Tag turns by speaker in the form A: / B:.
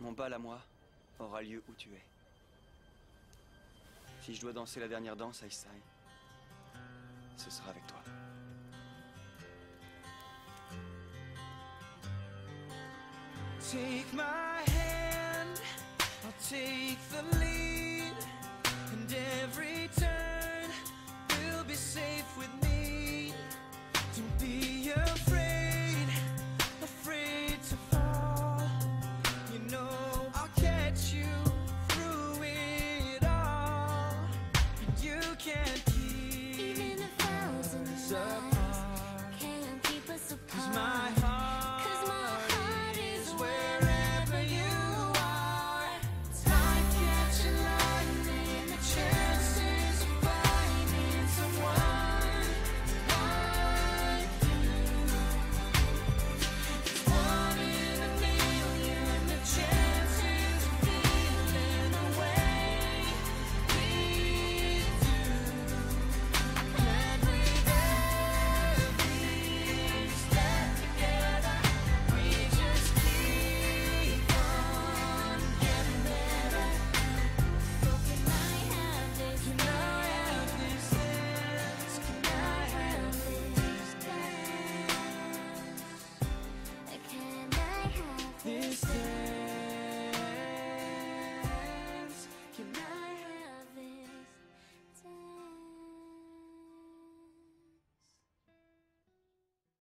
A: Mon bal à moi aura lieu où tu es. Si je dois danser la dernière danse à Eastside, ce sera avec toi.
B: Take my hand, I'll take the lead,